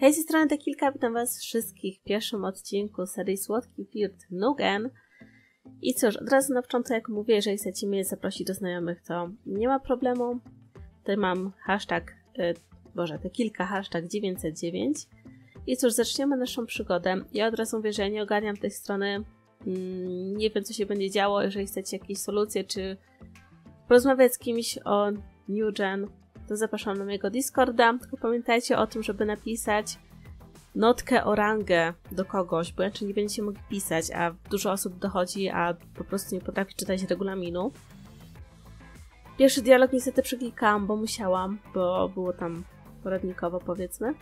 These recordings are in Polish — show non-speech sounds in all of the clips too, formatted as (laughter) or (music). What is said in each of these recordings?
Hej, z tej strony te kilka, witam was wszystkich w pierwszym odcinku serii Słodki Flirt Nugen. I cóż, od razu na początku, jak mówię, jeżeli chcecie mnie zaprosić do znajomych, to nie ma problemu. Tutaj mam hashtag, y, boże, te kilka hashtag 909. I cóż, zaczniemy naszą przygodę. Ja od razu mówię, że ja nie ogarniam tej strony. Mm, nie wiem, co się będzie działo, jeżeli chcecie jakieś solucje, czy porozmawiać z kimś o New Gen, to zapraszam na mojego Discorda. Tylko pamiętajcie o tym, żeby napisać notkę o rangę do kogoś, bo inaczej nie będziecie mogli pisać, a dużo osób dochodzi, a po prostu nie potrafi czytać regulaminu. Pierwszy dialog niestety przeklikałam, bo musiałam, bo było tam poradnikowo powiedzmy.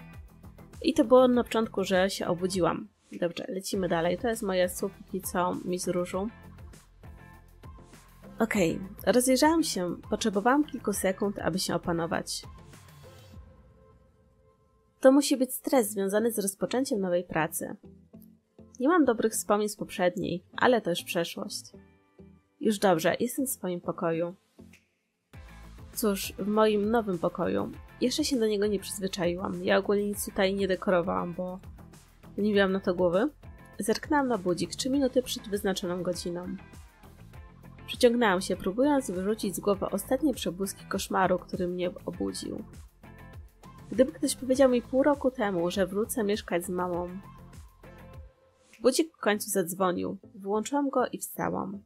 I to było na początku, że się obudziłam. Dobrze, lecimy dalej. To jest moje słupki, co mi z różu. Okej, okay. rozejrzałam się. Potrzebowałam kilku sekund, aby się opanować. To musi być stres związany z rozpoczęciem nowej pracy. Nie mam dobrych wspomnień z poprzedniej, ale to już przeszłość. Już dobrze, jestem w swoim pokoju. Cóż, w moim nowym pokoju. Jeszcze się do niego nie przyzwyczaiłam. Ja ogólnie nic tutaj nie dekorowałam, bo nie miałam na to głowy. Zerknęłam na budzik trzy minuty przed wyznaczoną godziną. Przyciągnęłam się, próbując wyrzucić z głowy ostatnie przebłyski koszmaru, który mnie obudził. Gdyby ktoś powiedział mi pół roku temu, że wrócę mieszkać z mamą. Budzik w końcu zadzwonił. Włączyłam go i wstałam.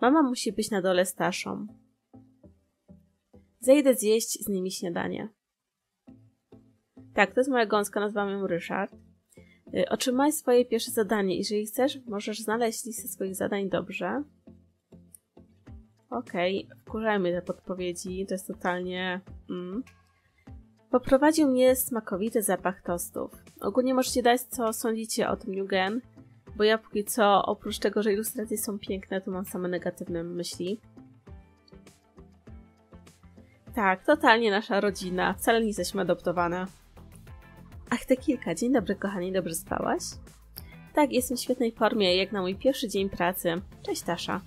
Mama musi być na dole z Taszą. Zejdę zjeść z nimi śniadanie. Tak, to jest moja gąska, nazywam ją Ryszard. Y, otrzymaj swoje pierwsze zadanie. Jeżeli chcesz, możesz znaleźć listę swoich zadań dobrze. Okej, okay. wkurzajmy te podpowiedzi, to jest totalnie... Mm. Poprowadził mnie smakowity zapach tostów. Ogólnie możecie dać, co sądzicie o tym Nugen, bo ja póki co, oprócz tego, że ilustracje są piękne, to mam same negatywne myśli. Tak, totalnie nasza rodzina, wcale nie jesteśmy adoptowane. Ach, te kilka. Dzień dobry, kochani, dobrze spałaś? Tak, jestem w świetnej formie, jak na mój pierwszy dzień pracy. Cześć, Tasza.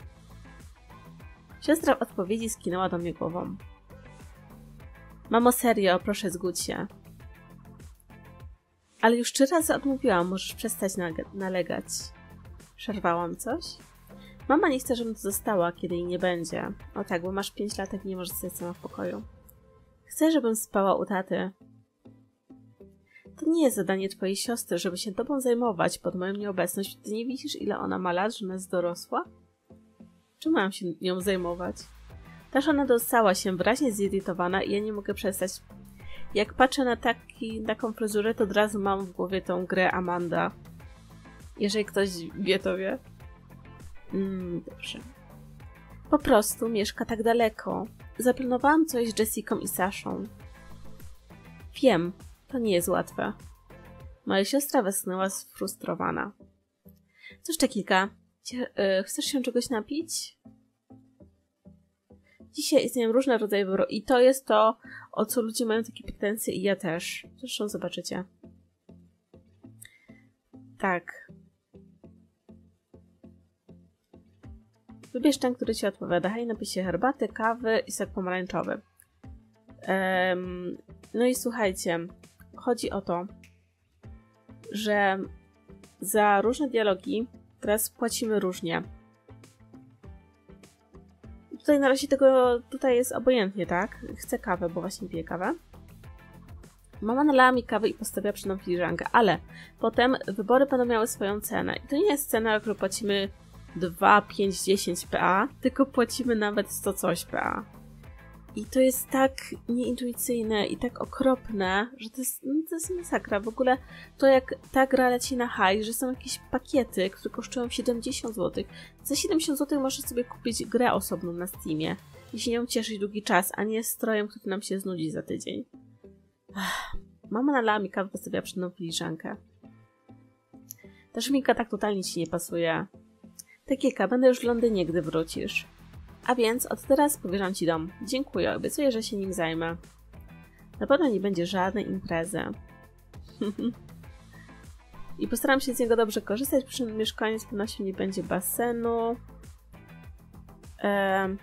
Siostra w odpowiedzi skinęła do mnie głową. Mamo, serio, proszę zgódź się. Ale już trzy razy odmówiłam, możesz przestać nalegać. Przerwałam coś? Mama nie chce, żebym tu została, kiedy jej nie będzie. O tak, bo masz pięć lat i nie możesz zostać sama w pokoju. Chcę, żebym spała u taty. To nie jest zadanie twojej siostry, żeby się tobą zajmować pod moją nieobecność. Ty nie widzisz, ile ona ma lat, że ona jest dorosła? Czym mam się nią zajmować? Tasza nadostała się wyraźnie zirytowana i ja nie mogę przestać. Jak patrzę na taki, taką fryzurę, to od razu mam w głowie tą grę Amanda. Jeżeli ktoś wie, to wie. Mm, dobrze. Po prostu mieszka tak daleko. Zaplanowałam coś z Jessiką i Saszą. Wiem, to nie jest łatwe. Moja siostra westchnęła sfrustrowana. Cóż, kilka. E, chcesz się czegoś napić? Dzisiaj istnieją różne rodzaje wyboru i to jest to, o co ludzie mają takie pretensje i ja też. Zresztą zobaczycie. Tak. Wybierz ten, który Ci odpowiada. Hej, napisie herbaty, kawy i sok pomarańczowy. Um, no i słuchajcie, chodzi o to, że za różne dialogi Teraz płacimy różnie. Tutaj na razie tego, tutaj jest obojętnie, tak? Chcę kawę, bo właśnie piję kawę. Mama nalała mi kawę i postawiła przy mną filiżankę, ale potem wybory będą miały swoją cenę. I to nie jest cena, którą płacimy 2, 5, 10 PA, tylko płacimy nawet 100 coś PA. I to jest tak nieintuicyjne i tak okropne, że to jest, no to jest masakra. W ogóle to jak ta gra leci na high, że są jakieś pakiety, które kosztują 70 zł. Za 70 zł możesz sobie kupić grę osobną na Steamie i się nią cieszyć długi czas, a nie strojem, który nam się znudzi za tydzień. Ach, mama nalała mi kawę, postawiła przed mną filiżankę. Ta szminka tak totalnie ci nie pasuje. Te kilka, będę już w Londynie, gdy wrócisz. A więc od teraz powierzam Ci dom. Dziękuję, obiecuję, że się nim zajmę. Na pewno nie będzie żadnej imprezy. (laughs) I postaram się z niego dobrze korzystać. Przy mieszkaniu z pewnością nie będzie basenu. Eee...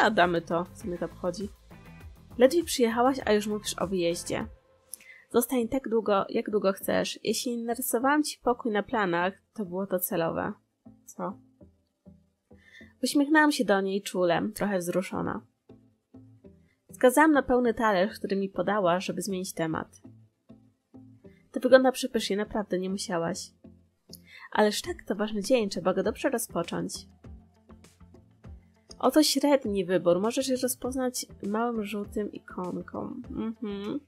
Da, damy to, co mnie to obchodzi. Ledwie przyjechałaś, a już mówisz o wyjeździe. Zostań tak długo, jak długo chcesz. Jeśli narysowałam ci pokój na planach, to było to celowe. Co? Uśmiechnęłam się do niej czule, trochę wzruszona. Wskazałam na pełny talerz, który mi podała, żeby zmienić temat. To wygląda przepysznie, naprawdę nie musiałaś. Ależ tak, to ważny dzień, trzeba go dobrze rozpocząć. Oto średni wybór, możesz je rozpoznać małym żółtym ikonką. Mhm.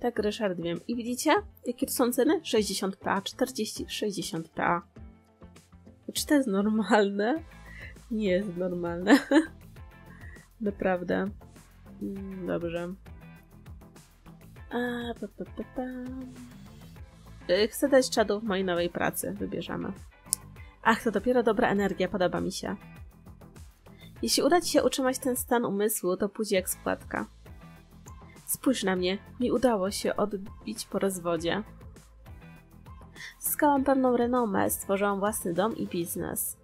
Tak, Ryszard, wiem. I widzicie, jakie to są ceny? 60 PA, 40, 60 PA. Czy to jest normalne? Nie jest normalne. (laughs) Naprawdę. Dobrze. A, pa, pa, pa, pa. Y, chcę dać czadu w mojej nowej pracy. Wybierzemy. Ach, to dopiero dobra energia, podoba mi się. Jeśli uda Ci się utrzymać ten stan umysłu, to pójdzie jak składka. Spójrz na mnie, mi udało się odbić po rozwodzie. Zyskałam pewną renomę, stworzyłam własny dom i biznes.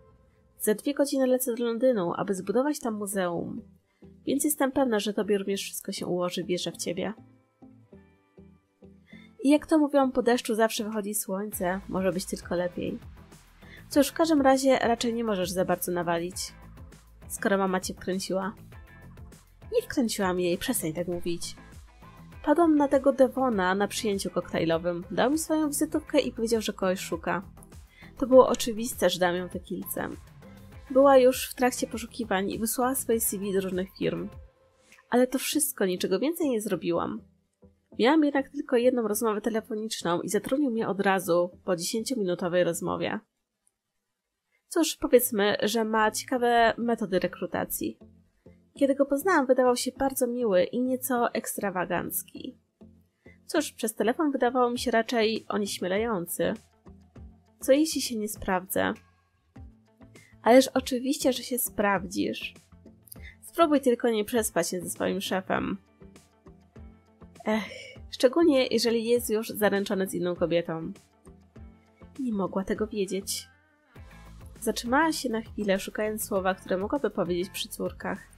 Za dwie godziny lecę do Londynu, aby zbudować tam muzeum. Więc jestem pewna, że tobie również wszystko się ułoży, wierzę w ciebie. I jak to mówią, po deszczu zawsze wychodzi słońce, może być tylko lepiej. Cóż, w każdym razie raczej nie możesz za bardzo nawalić, skoro mama cię wkręciła. Nie wkręciłam jej, przestań tak mówić. Padłam na tego Devona na przyjęciu koktajlowym. Dał mi swoją wizytówkę i powiedział, że kogoś szuka. To było oczywiste, że dam ją te kilce. Była już w trakcie poszukiwań i wysłała swoje CV do różnych firm. Ale to wszystko, niczego więcej nie zrobiłam. Miałam jednak tylko jedną rozmowę telefoniczną i zatrudnił mnie od razu po 10-minutowej rozmowie. Cóż, powiedzmy, że ma ciekawe metody rekrutacji. Kiedy go poznałam, wydawał się bardzo miły i nieco ekstrawagancki. Cóż, przez telefon wydawało mi się raczej onieśmielający. Co jeśli się nie sprawdzę? Ależ oczywiście, że się sprawdzisz. Spróbuj tylko nie przespać się ze swoim szefem. Ech, szczególnie jeżeli jest już zaręczony z inną kobietą. Nie mogła tego wiedzieć. Zatrzymała się na chwilę, szukając słowa, które mogłaby powiedzieć przy córkach.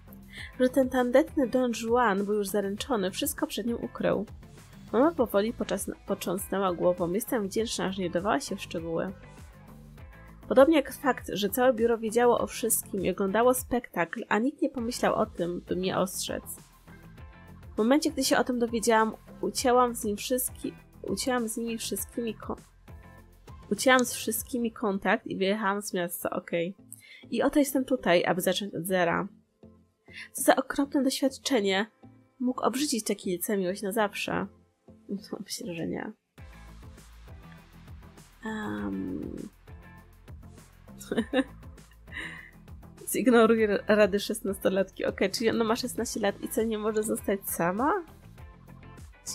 Że ten tandetny Don Juan był już zaręczony, wszystko przed nim ukrył. Mama powoli poczas, począsnęła głową. Jestem wdzięczna, że nie dawała się w szczegóły. Podobnie jak fakt, że całe biuro wiedziało o wszystkim i oglądało spektakl, a nikt nie pomyślał o tym, by mnie ostrzec. W momencie, gdy się o tym dowiedziałam, ucięłam z nim ucięłam z nimi wszystkimi ko ucięłam z wszystkimi kontakt i wyjechałam z miasta, okej. Okay. I oto jestem tutaj, aby zacząć od zera. Co za okropne doświadczenie. Mógł obrzydzić tę kilce miłość na zawsze. (laughs) No, myślę, że nie. Um... (laughs) Zignoruj rady 16-latki. Ok, czyli ona ma 16 lat i co, nie może zostać sama?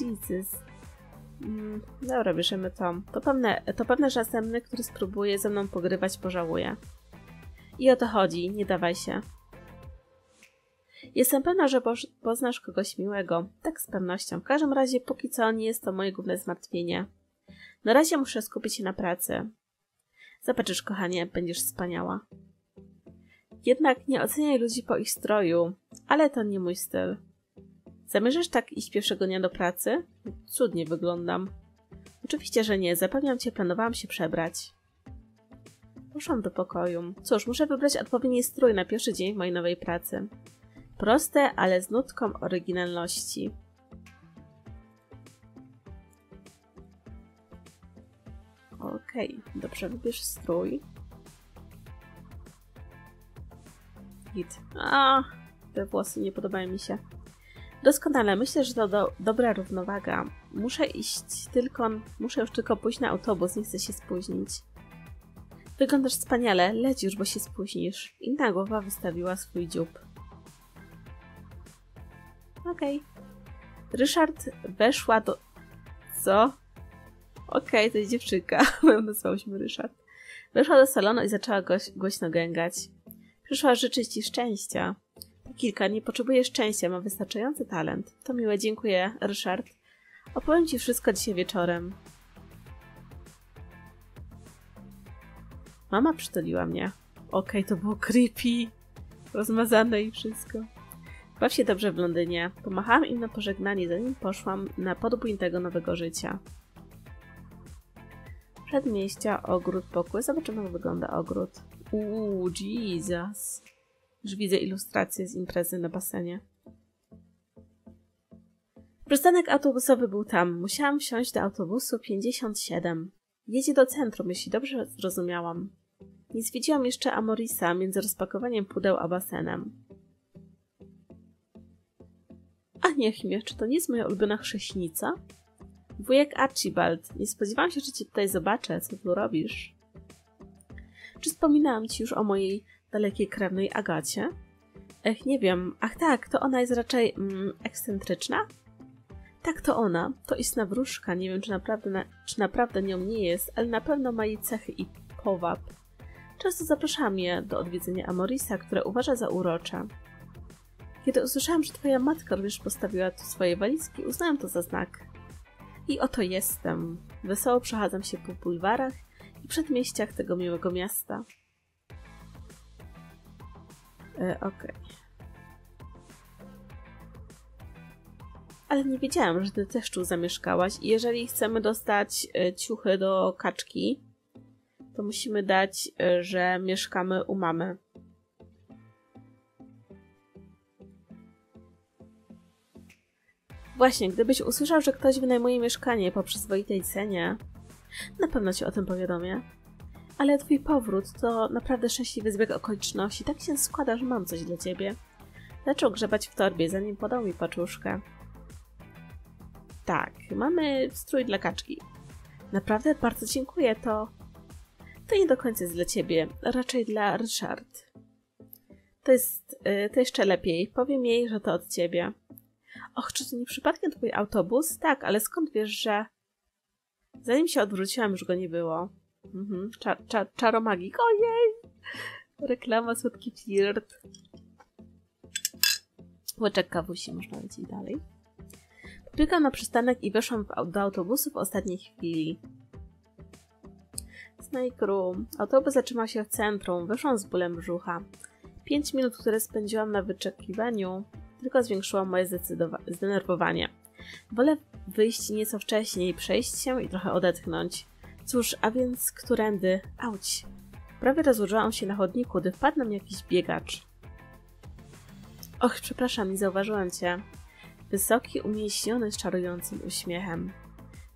Jesus. Mm, dobra, bierzemy to. To pewne, to pewne, że następny, który spróbuje ze mną pogrywać, pożałuje. I o to chodzi, nie dawaj się. Jestem pewna, że poznasz kogoś miłego. Tak z pewnością. W każdym razie, póki co nie jest to moje główne zmartwienie. Na razie muszę skupić się na pracy. Zobaczysz, kochanie, będziesz wspaniała. Jednak nie oceniaj ludzi po ich stroju, ale to nie mój styl. Zamierzasz tak iść pierwszego dnia do pracy? Cudnie wyglądam. Oczywiście, że nie. Zapewniam cię, planowałam się przebrać. Poszłam do pokoju. Cóż, muszę wybrać odpowiedni strój na pierwszy dzień w mojej nowej pracy. Proste, ale z nutką oryginalności. Okej, dobrze, wybierz strój. Git. A, te włosy nie podobają mi się. Doskonale, myślę, że to do, dobra równowaga. Muszę iść tylko, muszę już tylko pójść na autobus, nie chcę się spóźnić. Wyglądasz wspaniale, leć już, bo się spóźnisz. Inna głowa wystawiła swój dziób. Okej. Okay. Ryszard weszła do... Co? Okej, okay, to jest dziewczynka. (laughs) Nazwałyśmy Ryszard. Weszła do salonu i zaczęła goś, głośno gęgać. Przyszła życzyć ci szczęścia. Kilka, nie potrzebuje szczęścia, ma wystarczający talent. To miłe, dziękuję, Ryszard. Opowiem ci wszystko dzisiaj wieczorem. Mama przytuliła mnie. Okej, okay, to było creepy. Rozmazane i wszystko. Baw się dobrze w Londynie. Pomachałam im na pożegnanie, zanim poszłam na podbój tego nowego życia. Przedmieścia, ogród, pokój. Zobaczymy, jak wygląda ogród. Uuu, Jesus. Już widzę ilustrację z imprezy na basenie. Przystanek autobusowy był tam. Musiałam wsiąść do autobusu 57. Jedzie do centrum, jeśli dobrze zrozumiałam. Nie zwiedziłam jeszcze Amorisa między rozpakowaniem pudeł a basenem. A niech mnie, czy to nie jest moja ulubiona chrześnica? Wujek Archibald, nie spodziewałam się, że cię tutaj zobaczę. Co tu robisz? Czy wspominałam ci już o mojej dalekiej krewnej Agacie? Ech, nie wiem. Ach tak, to ona jest raczej mm, ekscentryczna? Tak, to ona. To istna wróżka. Nie wiem, czy naprawdę, na, czy naprawdę nią nie jest, ale na pewno ma jej cechy i powab. Często zapraszam je do odwiedzenia Amorisa, które uważa za urocze. Kiedy usłyszałam, że twoja matka również postawiła tu swoje walizki, uznałam to za znak. I oto jestem. Wesoło przechadzam się po bulwarach i przedmieściach tego miłego miasta. E, Okej. Okay. Ale nie wiedziałam, że ty też tu zamieszkałaś i jeżeli chcemy dostać e, ciuchy do kaczki, to musimy dać, e, że mieszkamy u mamy. Właśnie, gdybyś usłyszał, że ktoś wynajmuje mieszkanie po przyzwoitej cenie, na pewno ci o tym powiadomię. Ale twój powrót to naprawdę szczęśliwy zbieg okoliczności. Tak się składa, że mam coś dla ciebie. Zaczął grzebać w torbie, zanim podał mi paczuszkę. Tak, mamy strój dla kaczki. Naprawdę bardzo dziękuję, to... To nie do końca jest dla ciebie, raczej dla Richard. To jest... Yy, to jeszcze lepiej. Powiem jej, że to od ciebie. Och, czy to nie przypadkiem twój autobus? Tak, ale skąd wiesz, że... Zanim się odwróciłam, już go nie było. Mhm. Czar, czar, czaromagik. Ojej! Reklama słodki flirt. Łeczek kawusi, można lecieć dalej. Podbiegam na przystanek i weszłam do autobusu w ostatniej chwili. Snake Room. Autobus zatrzymał się w centrum. Wyszłam z bólem brzucha. Pięć minut, które spędziłam na wyczekiwaniu, tylko zwiększyło moje zdenerwowanie. Wolę wyjść nieco wcześniej, przejść się i trochę odetchnąć. Cóż, a więc którędy? Auć! Prawie rozłożyłam się na chodniku, gdy wpadł na mnie jakiś biegacz. Och, przepraszam, nie zauważyłam cię. Wysoki, umieśniony z czarującym uśmiechem.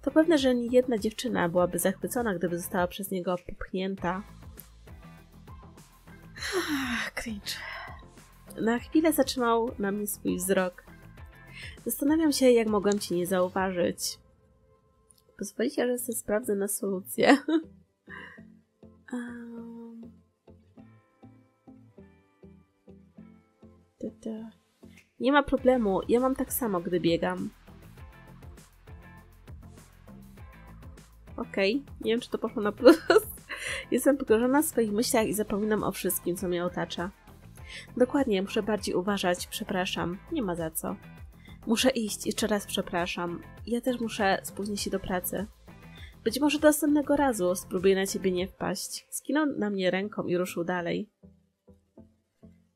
To pewne, że nie jedna dziewczyna byłaby zachwycona, gdyby została przez niego popchnięta. Cringe. Na chwilę zatrzymał na mnie swój wzrok. Zastanawiam się, jak mogłam ci nie zauważyć. Pozwolicie, że sobie sprawdzę na solucję. (laughs) um... Nie ma problemu, ja mam tak samo, gdy biegam. Okej, okay. nie wiem, czy to poszło na plus. (laughs) Jestem pogrążona w swoich myślach i zapominam o wszystkim, co mnie otacza. Dokładnie, muszę bardziej uważać, przepraszam. Nie ma za co. Muszę iść, jeszcze raz przepraszam. Ja też muszę spóźnić się do pracy. Być może do następnego razu spróbuję na ciebie nie wpaść. Skinął na mnie ręką i ruszył dalej.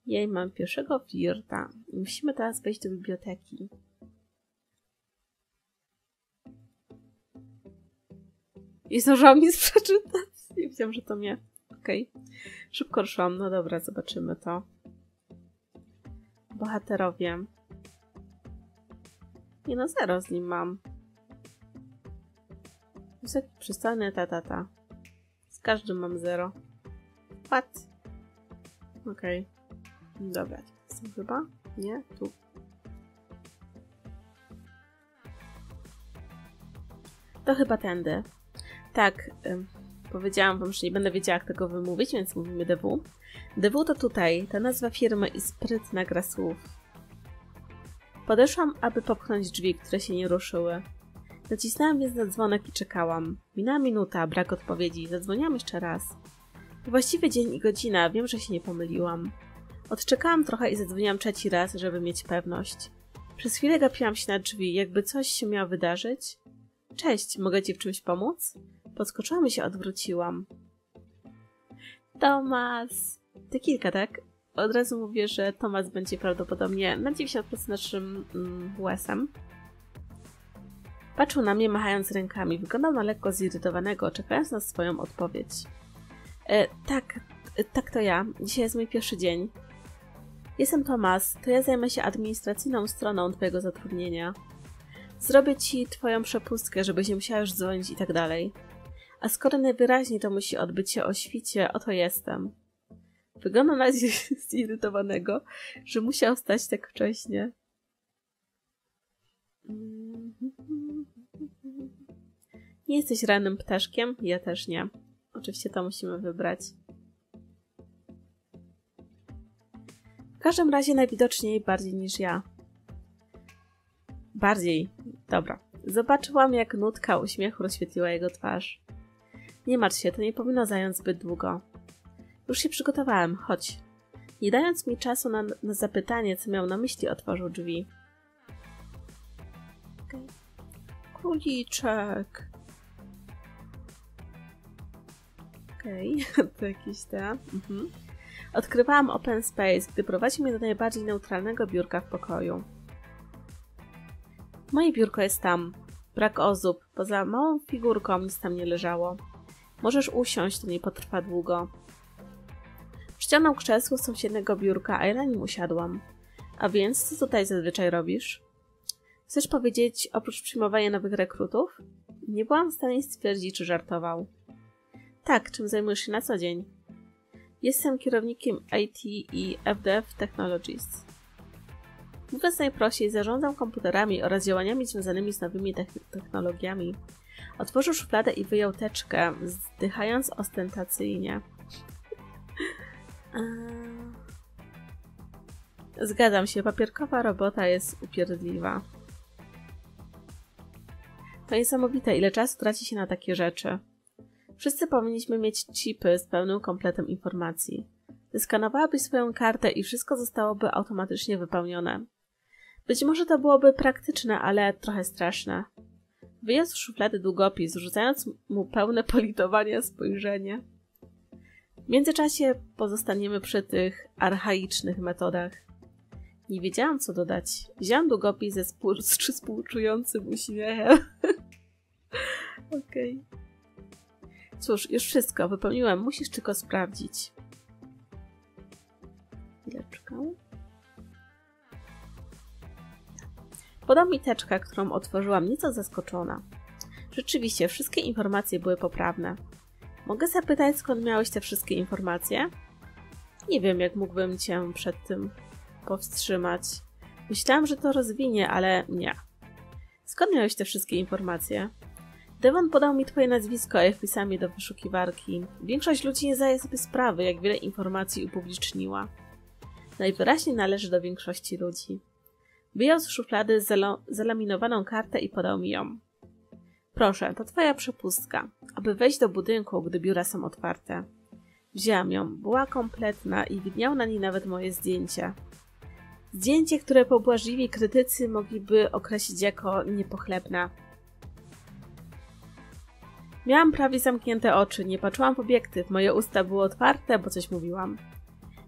Jej, mam pierwszego flirta. Musimy teraz wejść do biblioteki. I zdążyłam nic (laughs) przeczytać. Nie wiedziałam, że to mnie. Okej. Okay. Szybko ruszyłam. No dobra, zobaczymy to. Bohaterowie. Nie no, zero z nim mam. Wysoki, przystojny, ta, ta, ta. Z każdym mam zero. What? Okej. Okay. Dobra, jestem chyba? Nie? Tu. To chyba tędy. Tak, powiedziałam wam, że nie będę wiedziała, jak tego wymówić, więc mówimy DW. DW to tutaj, ta nazwa firmy i sprytna gra słów. Podeszłam, aby popchnąć drzwi, które się nie ruszyły. Nacisnęłam więc na dzwonek i czekałam. Minęła minuta, brak odpowiedzi. Zadzwoniłam jeszcze raz. Właściwy dzień i godzina, wiem, że się nie pomyliłam. Odczekałam trochę i zadzwoniłam trzeci raz, żeby mieć pewność. Przez chwilę gapiłam się na drzwi, jakby coś się miało wydarzyć. Cześć, mogę ci w czymś pomóc? Podskoczyłam i się odwróciłam. Tomas! Ty kilka, tak? od razu mówię, że Tomas będzie prawdopodobnie na 90% naszym mm, łesem. Patrzył na mnie machając rękami. Wyglądał na lekko zirytowanego, czekając na swoją odpowiedź. E, tak, e, tak to ja. Dzisiaj jest mój pierwszy dzień. Jestem Tomas, to ja zajmę się administracyjną stroną twojego zatrudnienia. Zrobię ci twoją przepustkę, żebyś nie musiała już dzwonić i tak dalej. A skoro najwyraźniej to musi odbyć się o świcie, oto jestem. Wygląda na (laughs) zirytowanego, że musiał stać tak wcześnie. Nie jesteś rannym ptaszkiem? Ja też nie. Oczywiście to musimy wybrać. W każdym razie najwidoczniej bardziej niż ja. Bardziej. Dobra. Zobaczyłam, jak nutka uśmiechu rozświetliła jego twarz. Nie martw się, to nie powinno zająć zbyt długo. Już się przygotowałem, chodź. Nie dając mi czasu na, na zapytanie, co miał na myśli, otworzył drzwi. Okay. Króliczek. Okej, okay. (laughs) to jakiś ten. Mhm. Odkrywałam open space, gdy prowadzi mnie do najbardziej neutralnego biurka w pokoju. Moje biurko jest tam. Brak ozób. Poza małą figurką nic tam nie leżało. Możesz usiąść, to nie potrwa długo. Przyciągnął krzesło z sąsiedniego biurka, a ja na nim usiadłam. A więc, co tutaj zazwyczaj robisz? Chcesz powiedzieć, oprócz przyjmowania nowych rekrutów? Nie byłam w stanie stwierdzić, czy żartował. Tak, czym zajmujesz się na co dzień? Jestem kierownikiem IT i FDF Technologies. Mówiąc najprościej, zarządzam komputerami oraz działaniami związanymi z nowymi technologiami. Otworzył szufladę i wyjął teczkę, zdychając ostentacyjnie. Zgadzam się, papierkowa robota jest upierdliwa. To niesamowite, ile czasu traci się na takie rzeczy. Wszyscy powinniśmy mieć chipy z pełnym kompletem informacji. Zeskanowałabyś swoją kartę i wszystko zostałoby automatycznie wypełnione. Być może to byłoby praktyczne, ale trochę straszne. Wyjął z szuflady długopis, rzucając mu pełne politowania spojrzenie. W międzyczasie pozostaniemy przy tych archaicznych metodach. Nie wiedziałam, co dodać. Wziąłem długopis ze spół- z współczującym uśmiechem. (laughs) Okej. Okay. Cóż, już wszystko. Wypełniłem. Musisz tylko sprawdzić. Chwileczkę. Podał mi teczkę, którą otworzyłam nieco zaskoczona. Rzeczywiście, wszystkie informacje były poprawne. Mogę zapytać, skąd miałeś te wszystkie informacje? Nie wiem, jak mógłbym cię przed tym powstrzymać. Myślałam, że to rozwinie, ale nie. Skąd miałeś te wszystkie informacje? Devon podał mi twoje nazwisko, a ja wpisałam je do wyszukiwarki. Większość ludzi nie zdaje sobie sprawy, jak wiele informacji upubliczniła. Najwyraźniej należy do większości ludzi. Wyjął z szuflady zalaminowaną kartę i podał mi ją. Proszę, to twoja przepustka, aby wejść do budynku, gdy biura są otwarte. Wzięłam ją, była kompletna i widniało na niej nawet moje zdjęcie. Zdjęcie, które pobłażliwi krytycy mogliby określić jako niepochlebne. Miałam prawie zamknięte oczy, nie patrzyłam w obiektyw, moje usta były otwarte, bo coś mówiłam.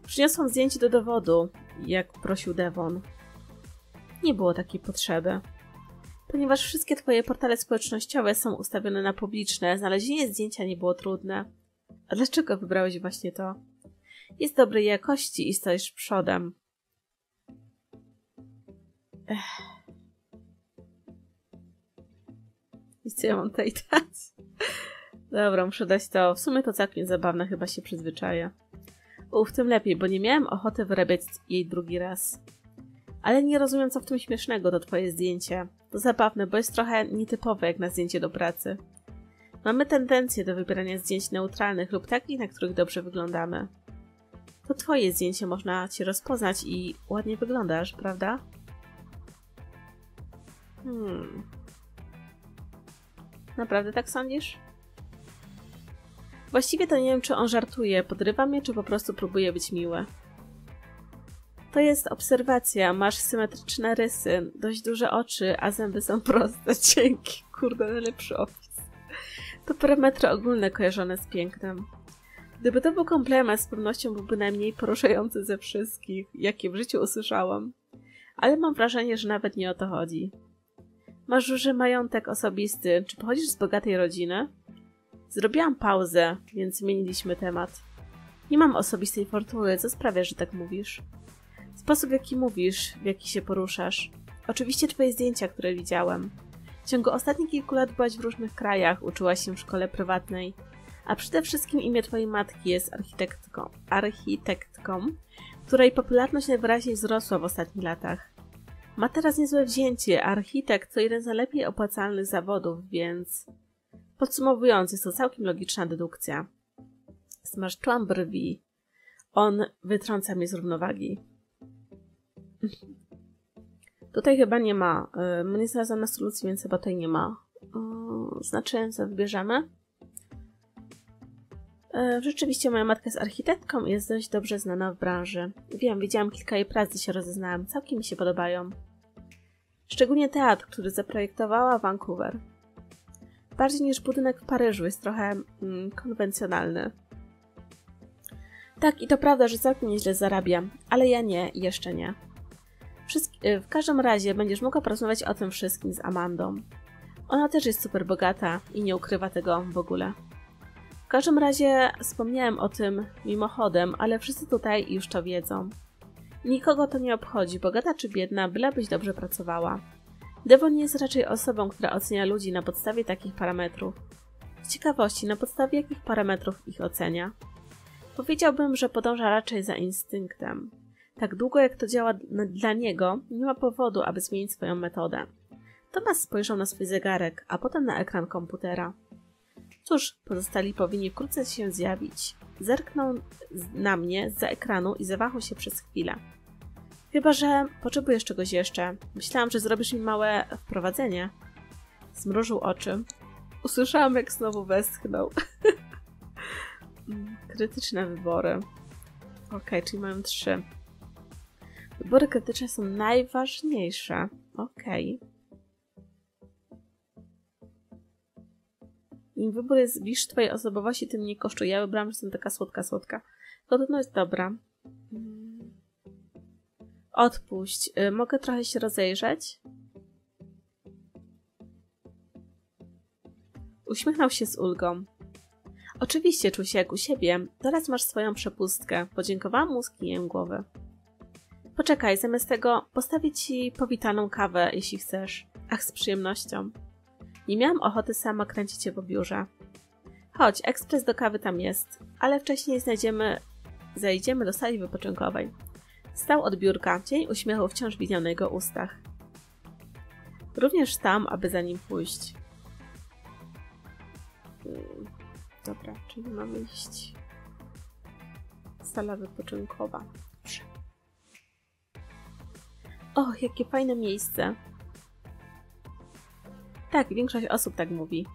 Przyniosłam zdjęcie do dowodu, jak prosił Devon. Nie było takiej potrzeby. Ponieważ wszystkie twoje portale społecznościowe są ustawione na publiczne, znalezienie zdjęcia nie było trudne. A dlaczego wybrałeś właśnie to? Jest dobrej jakości i stoisz przodem. Ech. I co ja mam tutaj dać? Dobra, muszę dać to. W sumie to całkiem zabawne, chyba się przyzwyczaję. Uf, tym lepiej, bo nie miałem ochoty wyrabiać jej drugi raz. Ale nie rozumiem, co w tym śmiesznego, to twoje zdjęcie. To zabawne, bo jest trochę nietypowe jak na zdjęcie do pracy. Mamy tendencję do wybierania zdjęć neutralnych lub takich, na których dobrze wyglądamy. To twoje zdjęcie, można cię rozpoznać i ładnie wyglądasz, prawda? Hmm. Naprawdę tak sądzisz? Właściwie to nie wiem, czy on żartuje, podrywa mnie, czy po prostu próbuje być miły. To jest obserwacja. Masz symetryczne rysy, dość duże oczy, a zęby są proste. (laughs) Dzięki. Kurde, najlepszy opis. To parametry ogólne kojarzone z pięknem. Gdyby to był komplement, z pewnością byłby najmniej poruszający ze wszystkich, jakie w życiu usłyszałam. Ale mam wrażenie, że nawet nie o to chodzi. Masz duży majątek osobisty. Czy pochodzisz z bogatej rodziny? Zrobiłam pauzę, więc zmieniliśmy temat. Nie mam osobistej fortuny, co sprawia, że tak mówisz? Sposób, w jaki mówisz, w jaki się poruszasz. Oczywiście twoje zdjęcia, które widziałem. W ciągu ostatnich kilku lat byłaś w różnych krajach, uczyłaś się w szkole prywatnej. A przede wszystkim imię twojej matki jest architektką, architektką, której popularność najwyraźniej wzrosła w ostatnich latach. Ma teraz niezłe wzięcie, architekt to jeden z najlepiej opłacalnych zawodów, więc... Podsumowując, jest to całkiem logiczna dedukcja. Zmarszczyłam brwi. On wytrąca mnie z równowagi. Tutaj chyba nie ma. Y, my nie znalazłam na solucji, więc chyba tutaj nie ma. Znaczy, co wybierzemy? Y, rzeczywiście moja matka jest architektką i jest dość dobrze znana w branży. Wiem, widziałam kilka jej prac, się rozeznałam. Całkiem mi się podobają. Szczególnie teatr, który zaprojektowała Vancouver. Bardziej niż budynek w Paryżu, jest trochę mm, konwencjonalny. Tak, i to prawda, że całkiem nieźle zarabiam, ale ja nie, jeszcze nie. Y, w każdym razie będziesz mogła porozmawiać o tym wszystkim z Amandą. Ona też jest super bogata i nie ukrywa tego w ogóle. W każdym razie wspomniałem o tym mimochodem, ale wszyscy tutaj już to wiedzą. Nikogo to nie obchodzi, bogata czy biedna, bylebyś dobrze pracowała. Devon jest raczej osobą, która ocenia ludzi na podstawie takich parametrów. Z ciekawości, na podstawie jakich parametrów ich ocenia? Powiedziałbym, że podąża raczej za instynktem. Tak długo jak to działa dla niego, nie ma powodu, aby zmienić swoją metodę. Tomas spojrzał na swój zegarek, a potem na ekran komputera. Cóż, pozostali powinni wkrótce się zjawić. Zerknął na mnie za ekranu i zawahał się przez chwilę. Chyba, że potrzebujesz czegoś jeszcze. Myślałam, że zrobisz mi małe wprowadzenie. Zmrużył oczy. Usłyszałam, jak znowu westchnął. (laughs) Krytyczne wybory. Ok, czyli mam trzy. Wybory krytyczne są najważniejsze. Ok. Im wybór jest bliższy twojej osobowości, tym mniej kosztuje. Ja wybrałam, że jestem taka słodka, słodka. Jest dobra. Mm. Odpuść. Y, mogę trochę się rozejrzeć? Uśmiechnął się z ulgą. Oczywiście czuł się jak u siebie. Teraz masz swoją przepustkę. Podziękowałam mu kijem głowy. Poczekaj, zamiast tego postawię ci powitaną kawę, jeśli chcesz. Ach, z przyjemnością. Nie miałam ochoty sama kręcić cię po biurze. Chodź, ekspres do kawy tam jest, ale wcześniej znajdziemy... zajdziemy do sali wypoczynkowej. Stał od biurka, cień uśmiechu wciąż widział na jego ustach. Również tam, aby za nim pójść. Hmm, dobra, czyli mamy iść. Sala wypoczynkowa. Och, jakie fajne miejsce. Tak, większość osób tak mówi.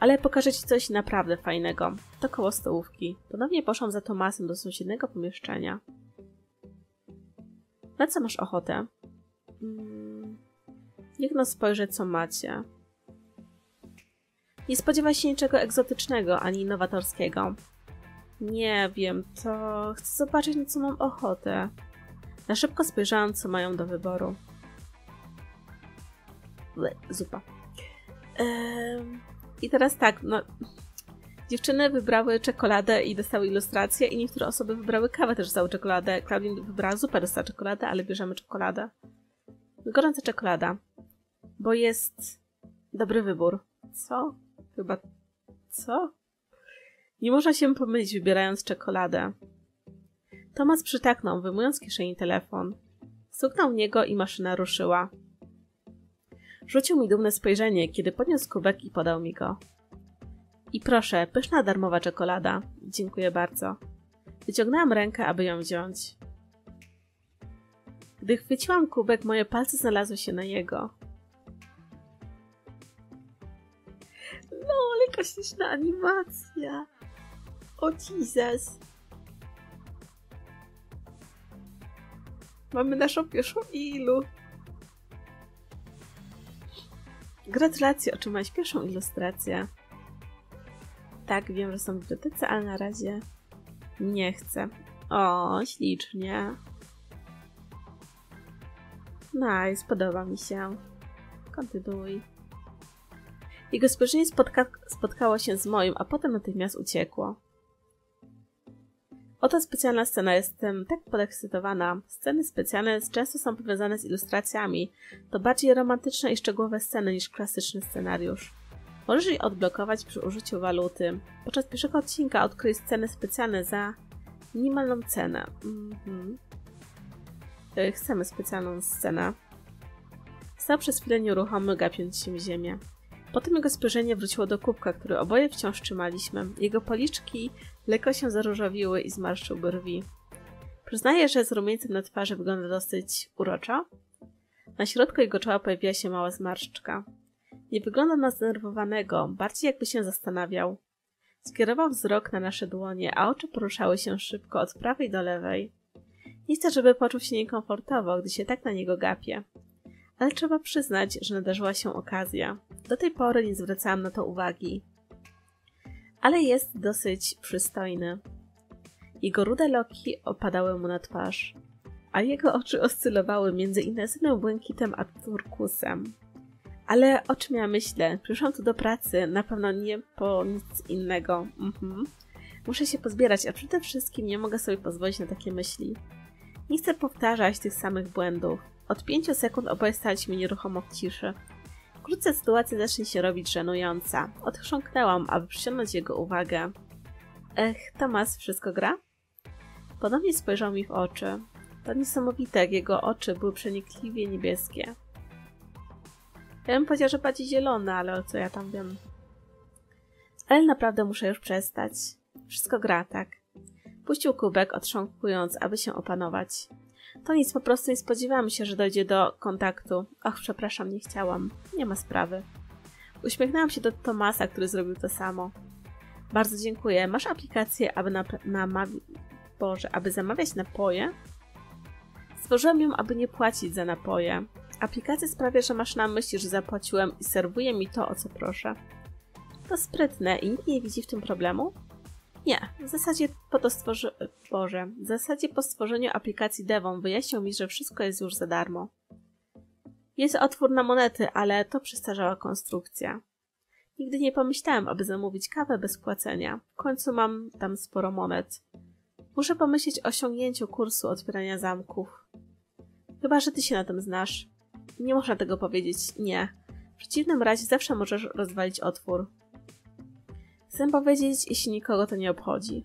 Ale pokażę Ci coś naprawdę fajnego. To koło stołówki. Ponownie poszłam za Tomasem do sąsiedniego pomieszczenia. Na co masz ochotę? Hmm. Niech no spojrzę, co macie. Nie spodziewaj się niczego egzotycznego ani innowatorskiego. Nie wiem, to chcę zobaczyć, na co mam ochotę. Na szybko spojrzałam, co mają do wyboru. Ble, zupa. Ehm, I teraz tak, no. Dziewczyny wybrały czekoladę i dostały ilustrację, i niektóre osoby wybrały kawę, też dostały czekoladę. Claudine wybrała zupę, dostała czekoladę, ale bierzemy czekoladę. Gorąca czekolada. Bo jest dobry wybór. Co? Chyba. Co? Nie można się pomylić, wybierając czekoladę. Tomas przytaknął, wyjmując z kieszeni telefon. Stuknął w niego i maszyna ruszyła. Rzucił mi dumne spojrzenie, kiedy podniósł kubek i podał mi go. I proszę, pyszna darmowa czekolada. Dziękuję bardzo. Wyciągnęłam rękę, aby ją wziąć. Gdy chwyciłam kubek, moje palce znalazły się na jego. No, ale jaka śliczna animacja. O Jesus. Mamy naszą pierwszą ilu. Gratulacje, otrzymałeś pierwszą ilustrację. Tak, wiem, że są w bibliotece, ale na razie Nie chcę. O, ślicznie. Nice, podoba mi się. Kontynuuj. Jego spojrzenie spotka spotkało się z moim, a potem natychmiast uciekło. Oto specjalna scena. Jestem tak podekscytowana. Sceny specjalne często są powiązane z ilustracjami. To bardziej romantyczne i szczegółowe sceny niż klasyczny scenariusz. Możesz je odblokować przy użyciu waluty. Podczas pierwszego odcinka odkryj sceny specjalne za minimalną cenę. Mhm. E, chcemy specjalną scenę. Stał przez chwilę nieruchomy, gapiąc się w ziemię. Potem jego spojrzenie wróciło do kubka, który oboje wciąż trzymaliśmy. Jego policzki lekko się zaróżowiły i zmarszczył brwi. Przyznaję, że z rumieńcem na twarzy wygląda dosyć uroczo. Na środku jego czoła pojawiła się mała zmarszczka. Nie wygląda na zdenerwowanego, bardziej jakby się zastanawiał. Skierował wzrok na nasze dłonie, a oczy poruszały się szybko od prawej do lewej. Nie chcę, żeby poczuł się niekomfortowo, gdy się tak na niego gapię. Ale trzeba przyznać, że nadarzyła się okazja. Do tej pory nie zwracałam na to uwagi. Ale jest dosyć przystojny. Jego rude loki opadały mu na twarz, a jego oczy oscylowały między innezyjnym błękitem a turkusem. Ale o czym ja myślę? Przyszłam tu do pracy, na pewno nie po nic innego. Mhm. Muszę się pozbierać, a przede wszystkim nie mogę sobie pozwolić na takie myśli. Nie chcę powtarzać tych samych błędów. Od pięciu sekund oboje staliśmy nieruchomo w ciszy. Wkrótce sytuacja zacznie się robić żenująca. Odchrząknęłam, aby przyciągnąć jego uwagę. Ech, Tomas, wszystko gra? Ponownie spojrzał mi w oczy. To niesamowite, jak jego oczy były przenikliwie niebieskie. Ja bym powiedział, że bardziej zielone, ale o co ja tam wiem. Ale naprawdę muszę już przestać. Wszystko gra, tak. Puścił kubek, otrząkując, aby się opanować. To nic, po prostu nie spodziewałam się, że dojdzie do kontaktu. Och, przepraszam, nie chciałam. Nie ma sprawy. Uśmiechnęłam się do Tomasa, który zrobił to samo. Bardzo dziękuję. Masz aplikację, aby na, na Boże, aby zamawiać napoje? Stworzyłam ją, aby nie płacić za napoje. Aplikacja sprawia, że masz na myśli, że zapłaciłem i serwuje mi to, o co proszę. To sprytne i nikt nie widzi w tym problemu? Nie, w zasadzie po to stworzy... Boże, w zasadzie po stworzeniu aplikacji Devon wyjaśnił mi, że wszystko jest już za darmo. Jest otwór na monety, ale to przestarzała konstrukcja. Nigdy nie pomyślałem, aby zamówić kawę bez płacenia. W końcu mam tam sporo monet. Muszę pomyśleć o osiągnięciu kursu otwierania zamków. Chyba, że ty się na tym znasz. Nie można tego powiedzieć nie. W przeciwnym razie zawsze możesz rozwalić otwór. Chcę powiedzieć, jeśli nikogo to nie obchodzi.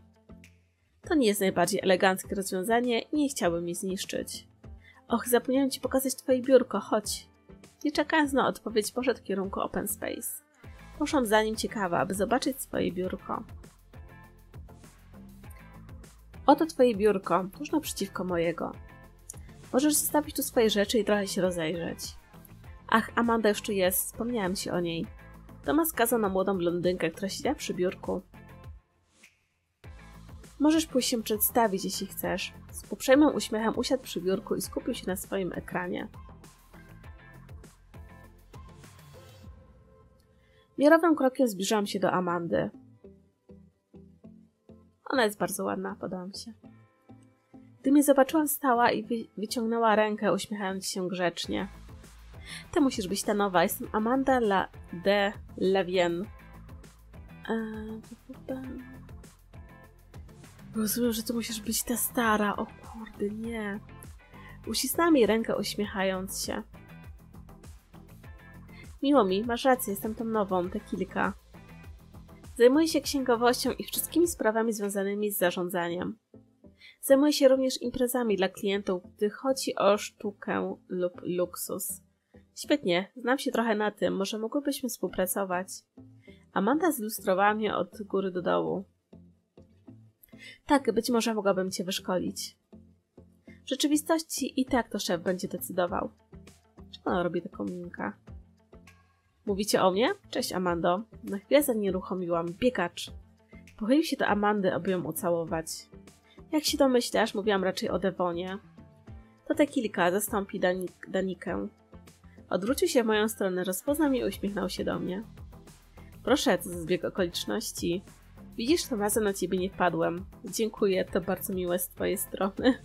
To nie jest najbardziej eleganckie rozwiązanie i nie chciałbym je zniszczyć. Och, zapomniałem ci pokazać twoje biurko, chodź. Nie czekając na odpowiedź, poszedł w kierunku open space. Poszłam za nim ciekawa, aby zobaczyć swoje biurko. Oto twoje biurko, tuż naprzeciwko mojego. Możesz zostawić tu swoje rzeczy i trochę się rozejrzeć. Ach, Amanda już tu jest, wspomniałem ci o niej. Tomas kazał na młodą blondynkę, która siedziała przy biurku. Możesz pójść się przedstawić, jeśli chcesz. Z uprzejmym uśmiechem usiadł przy biurku i skupił się na swoim ekranie. Miarowym krokiem zbliżałam się do Amandy. Ona jest bardzo ładna, podoba mi się. Gdy mnie zobaczyła, stała i wyciągnęła rękę, uśmiechając się grzecznie. Ty musisz być ta nowa. Jestem Amanda La de Levien. Eee, Rozumiem, że to musisz być ta stara. O kurde, nie. Uścisnęła mi rękę, uśmiechając się. Miło mi, masz rację, jestem tą nową, te kilka. Zajmuję się księgowością i wszystkimi sprawami związanymi z zarządzaniem. Zajmuję się również imprezami dla klientów, gdy chodzi o sztukę lub luksus. Świetnie, znam się trochę na tym, może mogłybyśmy współpracować. Amanda zilustrowała mnie od góry do dołu. Tak, być może mogłabym cię wyszkolić. W rzeczywistości i tak to szef będzie decydował. Czy ona robi taką minkę? Mówicie o mnie? Cześć, Amando. Na chwilę zanieruchomiłam. Biegacz. Pochylił się do Amandy, aby ją ucałować. Jak się domyślasz, mówiłam raczej o Devonie. To te kilka zastąpi Danik Danikę. Odwrócił się w moją stronę, rozpoznał mnie i uśmiechnął się do mnie. Proszę, co za zbieg okoliczności. Widzisz, tym razem na ciebie nie wpadłem. Dziękuję, to bardzo miłe z twojej strony.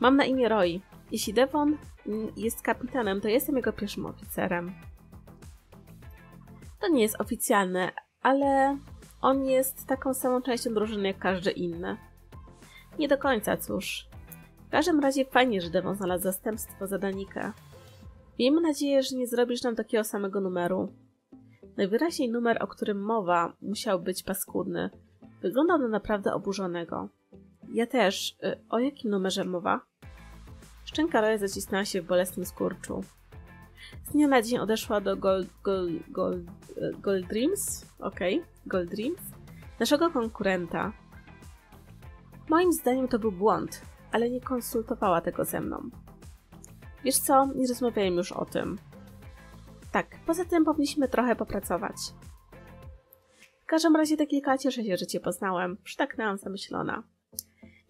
Mam na imię Roy. Jeśli Devon jest kapitanem, to jestem jego pierwszym oficerem. To nie jest oficjalne, ale on jest taką samą częścią drużyny jak każdy inny. Nie do końca, cóż. W każdym razie fajnie, że Devon znalazł zastępstwo za Danika. Miejmy nadzieję, że nie zrobisz nam takiego samego numeru. Najwyraźniej numer, o którym mowa, musiał być paskudny. Wyglądał na naprawdę oburzonego. Ja też. Y, o jakim numerze mowa? Szczęka Roya zacisnęła się w bolesnym skurczu. Z dnia na dzień odeszła do Gold, Gold, Gold, y, Gold Dreams, okej, okay. Gold Dreams, naszego konkurenta. Moim zdaniem to był błąd, ale nie konsultowała tego ze mną. Wiesz co, nie rozmawiajmy już o tym. Tak, poza tym powinniśmy trochę popracować. W każdym razie te kilka cieszę się, że cię poznałem. Przytaknęłam zamyślona.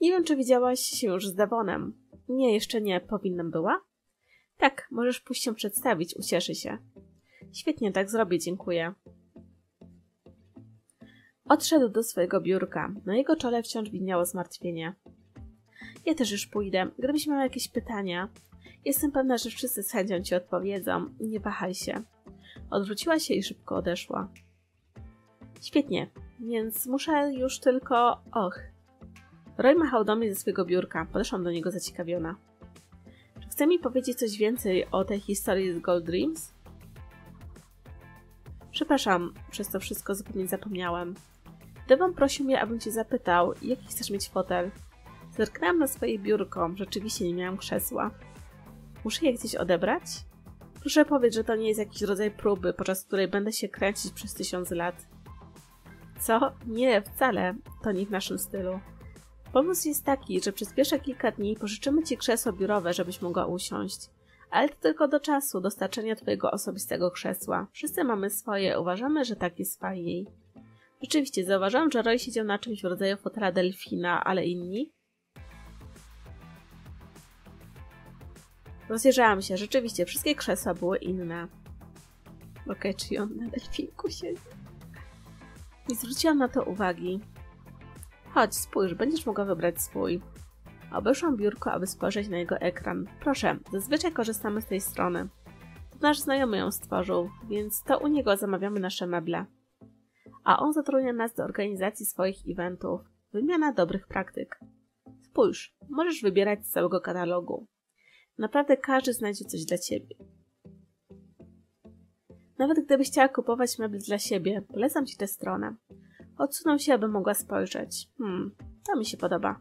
Nie wiem, czy widziałaś się już z Devonem. Nie, jeszcze nie. Powinnam była? Tak, możesz pójść się przedstawić, ucieszy się. Świetnie, tak zrobię, dziękuję. Odszedł do swojego biurka. Na jego czole wciąż widniało zmartwienie. Ja też już pójdę. Gdybyś miał jakieś pytania, Jestem pewna, że wszyscy z chęcią ci odpowiedzą. Nie wahaj się. Odwróciła się i szybko odeszła. Świetnie, więc muszę już tylko... Och. Roy machał do mnie ze swojego biurka. Podeszłam do niego zaciekawiona. Czy chce mi powiedzieć coś więcej o tej historii z Gold Dreams? Przepraszam, przez to wszystko zupełnie zapomniałem. Devon prosił mnie, abym cię zapytał, jaki chcesz mieć fotel. Zerknęłam na swoje biurko. Rzeczywiście nie miałam krzesła. Muszę je gdzieś odebrać? Proszę powiedz, że to nie jest jakiś rodzaj próby, podczas której będę się kręcić przez tysiąc lat. Co? Nie, wcale. To nie w naszym stylu. Pomysł jest taki, że przez pierwsze kilka dni pożyczymy ci krzesło biurowe, żebyś mogła usiąść. Ale to tylko do czasu dostarczenia twojego osobistego krzesła. Wszyscy mamy swoje, uważamy, że tak jest fajniej. Rzeczywiście, zauważyłam, że Roy siedział na czymś w rodzaju fotela delfina, ale inni? Rozejrzałam się, rzeczywiście, wszystkie krzesła były inne. Okej, okay, czyli on na delfinku siedzi. Nie zwróciłam na to uwagi. Chodź, spójrz, będziesz mogła wybrać swój. Obeszłam biurko, aby spojrzeć na jego ekran. Proszę, zazwyczaj korzystamy z tej strony. To nasz znajomy ją stworzył, więc to u niego zamawiamy nasze meble. A on zatrudnia nas do organizacji swoich eventów. Wymiana dobrych praktyk. Spójrz, możesz wybierać z całego katalogu. Naprawdę każdy znajdzie coś dla ciebie. Nawet gdybyś chciała kupować mebli dla siebie, polecam ci tę stronę. Odsunął się, aby mogła spojrzeć. Hmm, to mi się podoba.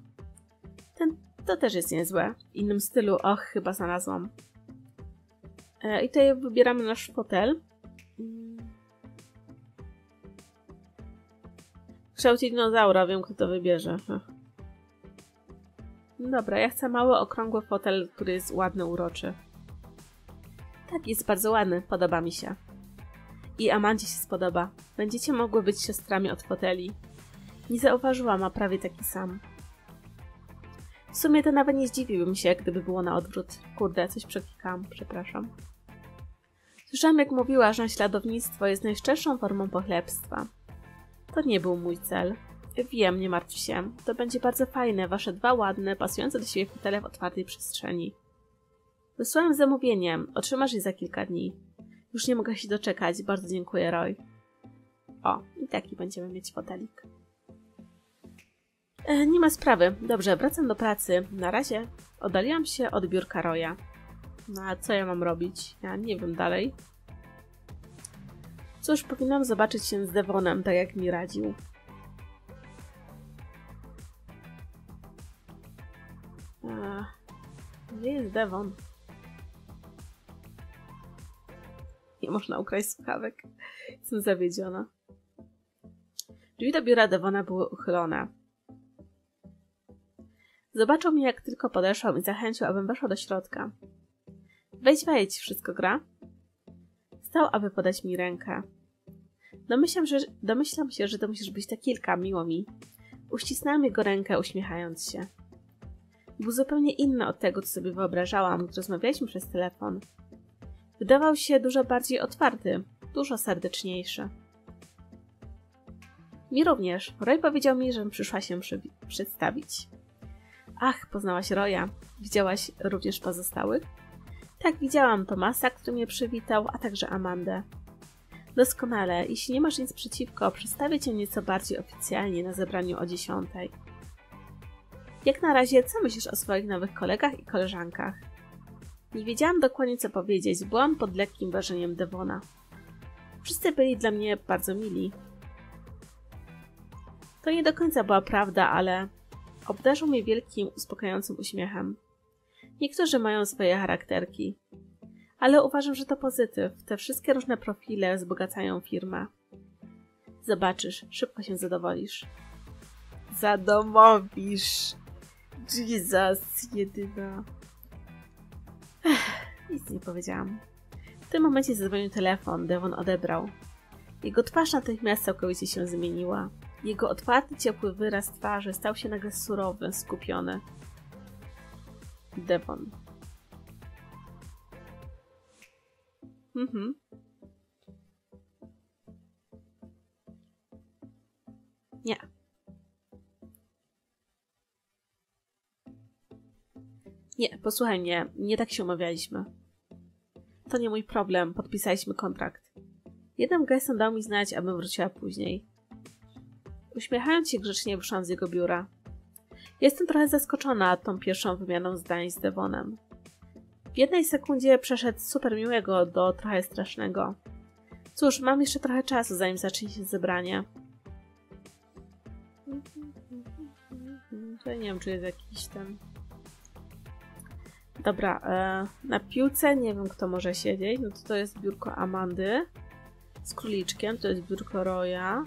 Ten to też jest niezłe. W innym stylu, och, chyba znalazłam. E, I tutaj wybieramy nasz fotel. W kształcie dinozaura, wiem kto to wybierze. Dobra, ja chcę mały, okrągły fotel, który jest ładny, uroczy. Tak, jest bardzo ładny, podoba mi się. I Amandzie się spodoba. Będziecie mogły być siostrami od foteli. Nie zauważyłam, a prawie taki sam. W sumie to nawet nie zdziwiłbym się, gdyby było na odwrót. Kurde, coś przeklikałam, przepraszam. Słyszałam, jak mówiła, że naśladownictwo jest najszczerszą formą pochlebstwa. To nie był mój cel. Wiem, nie martw się. To będzie bardzo fajne, wasze dwa ładne, pasujące do siebie fotele w otwartej przestrzeni. Wysłałem zamówienie. Otrzymasz je za kilka dni. Już nie mogę się doczekać. Bardzo dziękuję, Roy. O, i taki będziemy mieć fotelik. E, nie ma sprawy. Dobrze, wracam do pracy. Na razie oddaliłam się od biurka Roya. No a co ja mam robić? Ja nie wiem dalej. Cóż, powinnam zobaczyć się z Devonem, tak jak mi radził. Gdzie jest Devon? Nie można ukraść słuchawek. Jestem zawiedziona. Drzwi do biura Devona były uchylone. Zobaczył mnie, jak tylko podeszłam i zachęcił, abym weszła do środka. Wejdź, wejdź, wszystko gra? Stał, aby podać mi rękę. Domyślam, że, domyślam się, że to musisz być ta kilka, miło mi. Uścisnęłam jego rękę, uśmiechając się. Był zupełnie inny od tego, co sobie wyobrażałam, gdy rozmawialiśmy przez telefon. Wydawał się dużo bardziej otwarty, dużo serdeczniejszy. Mi również. Roy powiedział mi, żebym przyszła się przy przedstawić. Ach, poznałaś Roya. Widziałaś również pozostałych? Tak, widziałam Tomasa, który mnie przywitał, a także Amandę. Doskonale. Jeśli nie masz nic przeciwko, przedstawię cię nieco bardziej oficjalnie na zebraniu o dziesiątej. Jak na razie, co myślisz o swoich nowych kolegach i koleżankach? Nie wiedziałam dokładnie co powiedzieć, byłam pod lekkim wrażeniem Devona. Wszyscy byli dla mnie bardzo mili. To nie do końca była prawda, ale obdarzył mnie wielkim, uspokajającym uśmiechem. Niektórzy mają swoje charakterki, ale uważam, że to pozytyw. Te wszystkie różne profile wzbogacają firmę. Zobaczysz, szybko się zadowolisz. Zadomowisz. Jesus, jedyna. Ech, nic nie powiedziałam. W tym momencie zadzwonił telefon, Devon odebrał. Jego twarz natychmiast całkowicie się zmieniła. Jego otwarty, ciepły wyraz twarzy stał się nagle surowy, skupiony. Devon. Mhm. Nie. Nie, posłuchaj mnie, nie tak się umawialiśmy. To nie mój problem, podpisaliśmy kontrakt. Jednym gestem dał mi znać, abym wróciła później. Uśmiechając się grzecznie wyszłam z jego biura. Jestem trochę zaskoczona tą pierwszą wymianą zdań z Devonem. W jednej sekundzie przeszedł super miłego do trochę strasznego. Cóż, mam jeszcze trochę czasu, zanim zacznie się zebranie. To nie wiem, czy jest jakiś ten... Dobra, e, na piłce nie wiem, kto może siedzieć. No to to jest biurko Amandy z króliczkiem, to jest biurko Roya.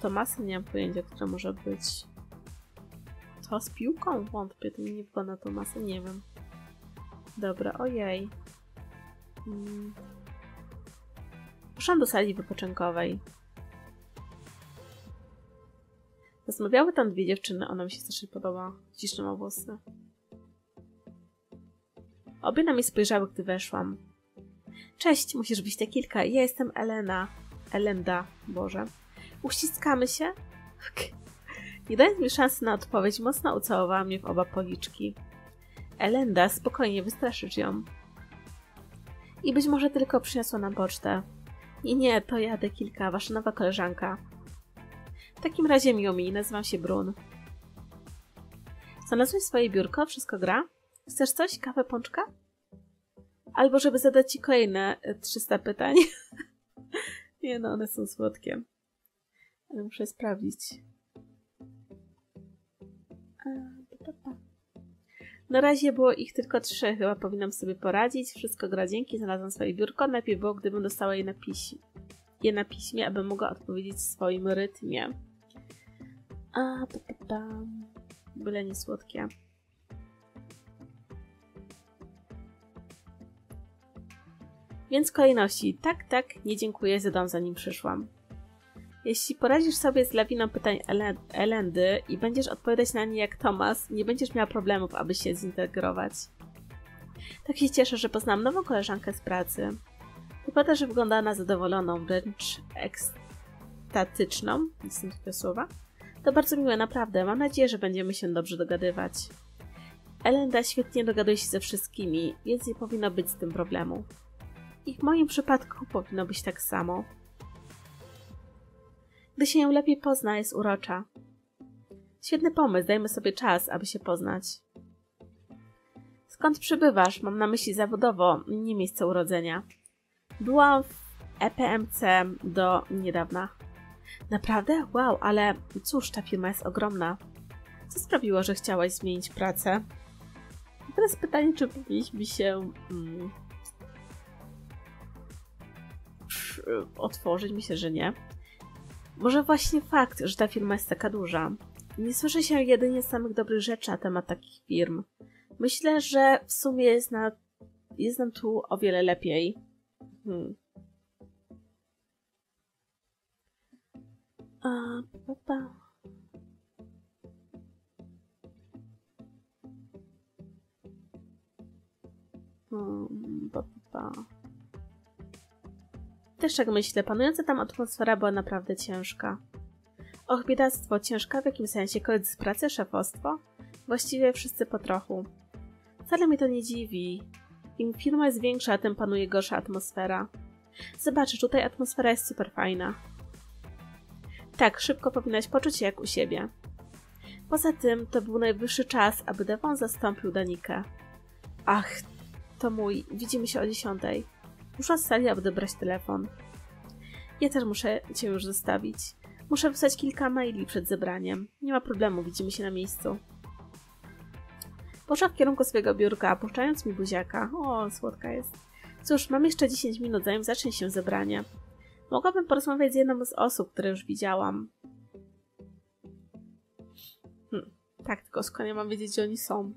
Tomasa nie mam pojęcia, kto może być. To z piłką? Wątpię, to nie wygląda Tomasa, nie wiem. Dobra, ojej. Hmm. Poszłam do sali wypoczynkowej. Rozmawiały tam dwie dziewczyny, ona mi się strasznie podoba. Ciszne ma włosy. Obie na mnie spojrzały, gdy weszłam. Cześć, musisz być te kilka. Ja jestem Elena. Elenda, Boże. Uściskamy się? Nie dając mi szansy na odpowiedź, mocno ucałowała mnie w oba policzki. Elenda, spokojnie, wystraszysz ją. I być może tylko przyniosła nam pocztę. Nie, nie, to ja, kilka, wasza nowa koleżanka. W takim razie miło mi, nazywam się Brun. Znalazłeś swoje biurko? Wszystko gra? Chcesz coś? Kawę, pączka? Albo żeby zadać ci kolejne 300 pytań. (laughs) nie no, one są słodkie. Ale muszę sprawdzić. Na razie było ich tylko trzy, chyba powinnam sobie poradzić. Wszystko gra dzięki, znalazłam swoje biurko. Najpierw było, gdybym dostała je na, piś je na piśmie, aby mogła odpowiedzieć w swoim rytmie. A, pa, pa, pa. Byle nie słodkie. Więc kolejności. Tak, tak, nie dziękuję, zadam zanim przyszłam. Jeśli poradzisz sobie z lawiną pytań Elendy i będziesz odpowiadać na nie jak Tomas, nie będziesz miała problemów, aby się zintegrować. Tak się cieszę, że poznałam nową koleżankę z pracy. Wypada, że wygląda na zadowoloną, wręcz ekstatyczną. Nie są takie słowa. To bardzo miłe, naprawdę. Mam nadzieję, że będziemy się dobrze dogadywać. Elenda świetnie dogaduje się ze wszystkimi, więc nie powinno być z tym problemu. I w moim przypadku powinno być tak samo. Gdy się ją lepiej pozna, jest urocza. Świetny pomysł, dajmy sobie czas, aby się poznać. Skąd przybywasz? Mam na myśli zawodowo, nie miejsce urodzenia. Byłam w EPMC do niedawna. Naprawdę? Wow, ale cóż, ta firma jest ogromna. Co sprawiło, że chciałaś zmienić pracę? teraz pytanie, czy powinniśmy się mm, otworzyć? Myślę, że nie. Może właśnie fakt, że ta firma jest taka duża. Nie słyszy się jedynie samych dobrych rzeczy na temat takich firm. Myślę, że w sumie jest, na, jest nam tu o wiele lepiej. Hmm. A, pa, pa. Hmm, pa, pa. Też tak myślę, panująca tam atmosfera była naprawdę ciężka. Och, biedactwo, ciężka w jakim sensie? Koledzy z pracy, szefostwo? Właściwie wszyscy po trochu. Wcale mnie to nie dziwi. Im firma jest większa, tym panuje gorsza atmosfera. Zobaczysz, tutaj atmosfera jest super fajna. Tak, szybko powinnaś poczuć się jak u siebie. Poza tym, to był najwyższy czas, aby Devon zastąpił Danikę. Ach, to mój, widzimy się o dziesiątej. Muszę z sali odebrać telefon. Ja też muszę cię już zostawić. Muszę wysłać kilka maili przed zebraniem. Nie ma problemu, widzimy się na miejscu. Poszła w kierunku swojego biurka, puszczając mi buziaka. O, słodka jest. Cóż, mam jeszcze 10 minut, zanim zacznie się zebranie. Mogłabym porozmawiać z jedną z osób, które już widziałam. Hm, tak, tylko skąd ja mam wiedzieć, gdzie oni są?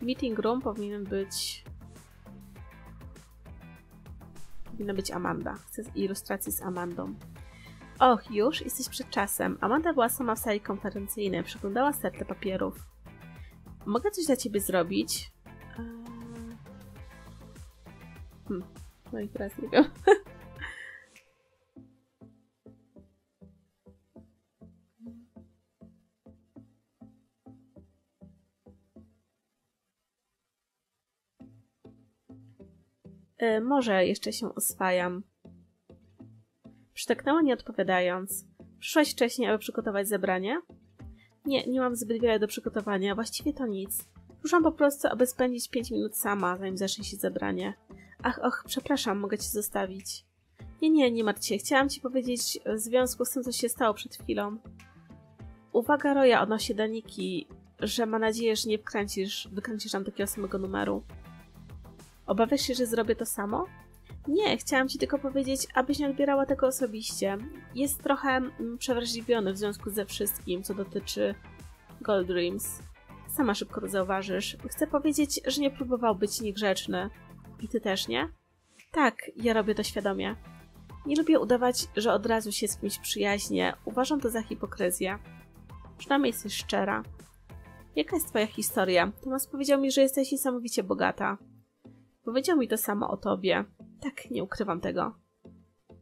Meeting room powinien być... Powinna być Amanda. Chcę ilustracji z Amandą. Och, już? Jesteś przed czasem. Amanda była sama w sali konferencyjnej. Przeglądała stertę papierów. Mogę coś dla ciebie zrobić? Eee... Hmm. No i teraz nie wiem. (laughs) E, może jeszcze się oswajam. Przytaknęła nie odpowiadając. Przyszłaś wcześniej, aby przygotować zebranie? Nie, nie mam zbyt wiele do przygotowania, właściwie to nic. Ruszam po prostu, aby spędzić 5 minut sama, zanim zacznie się zebranie. Ach, och, przepraszam, mogę cię zostawić. Nie, nie, nie martw się. Chciałam ci powiedzieć w związku z tym, co się stało przed chwilą. Uwaga Roya odnośnie Daniki, że ma nadzieję, że nie wkręcisz, wykręcisz nam takiego samego numeru. Obawiasz się, że zrobię to samo? Nie, chciałam ci tylko powiedzieć, abyś nie odbierała tego osobiście. Jest trochę mm, przewrażliwiony w związku ze wszystkim, co dotyczy Gold Dreams. Sama szybko zauważysz. Chcę powiedzieć, że nie próbował być niegrzeczny. I ty też, nie? Tak, ja robię to świadomie. Nie lubię udawać, że od razu się z kimś przyjaźnię. Uważam to za hipokryzję. Przynajmniej jesteś szczera. Jaka jest twoja historia? Tomas powiedział mi, że jesteś niesamowicie bogata. Powiedział mi to samo o tobie. Tak, nie ukrywam tego.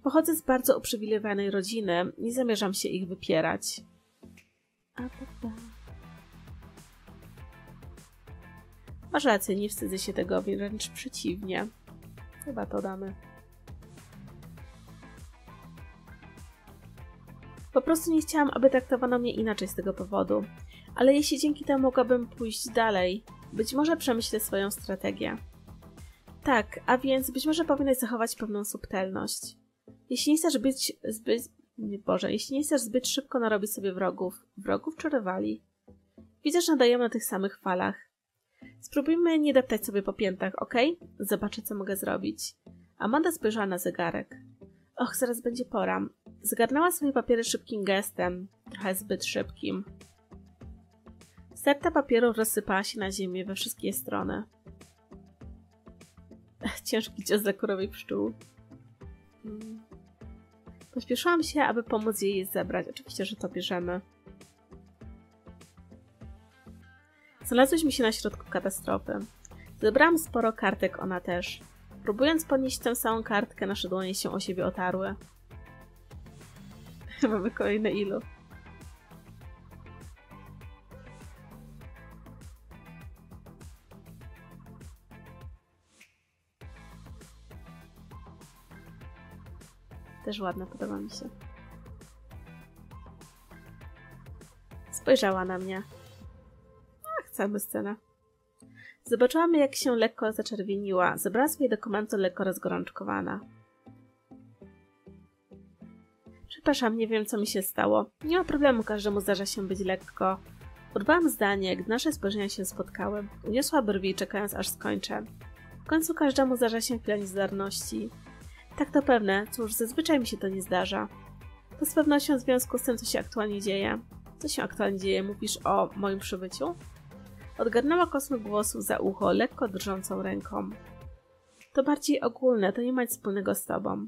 Pochodzę z bardzo uprzywilejowanej rodziny, nie zamierzam się ich wypierać. A, Masz rację, nie wstydzę się tego, wręcz przeciwnie. Chyba to damy. Po prostu nie chciałam, aby traktowano mnie inaczej z tego powodu. Ale jeśli dzięki temu mogłabym pójść dalej, być może przemyślę swoją strategię. Tak, a więc być może powinnaś zachować pewną subtelność. Jeśli nie chcesz być zbyt... Boże, jeśli nie chcesz zbyt szybko narobić sobie wrogów, wrogów czy rywali? Widzę, że nadajemy na tych samych falach. Spróbujmy nie deptać sobie po piętach, ok? Zobaczę, co mogę zrobić. Amanda spojrzała na zegarek. Och, zaraz będzie pora. Zgarnęła swoje papiery szybkim gestem, trochę zbyt szybkim. Serta papieru rozsypała się na ziemię we wszystkie strony. Ciężki cios dla kurowej pszczół. Mm. Pośpieszyłam się, aby pomóc jej je zebrać. Oczywiście, że to bierzemy. Znalazłyśmy się na środku katastrofy. Zebrałam sporo kartek, ona też. Próbując podnieść tę samą kartkę, nasze dłonie się o siebie otarły. (laughs) Mamy kolejne ilu. Też ładna, podoba mi się. Spojrzała na mnie. Ach, cała scena. Zobaczyłam, jak się lekko zaczerwieniła. Zebrała swoje dokumenty lekko rozgorączkowana. Przepraszam, nie wiem, co mi się stało. Nie ma problemu, każdemu zdarza się być lekko. Urwałam zdanie, gdy nasze spojrzenia się spotkały. Uniosła brwi, czekając aż skończę. W końcu każdemu zdarza się chwila niezdarności. Tak to pewne, cóż, zazwyczaj mi się to nie zdarza. To z pewnością w związku z tym, co się aktualnie dzieje. Co się aktualnie dzieje? Mówisz o moim przybyciu? Odgarnęła kosmyk włosów za ucho, lekko drżącą ręką. To bardziej ogólne, to nie ma nic wspólnego z tobą.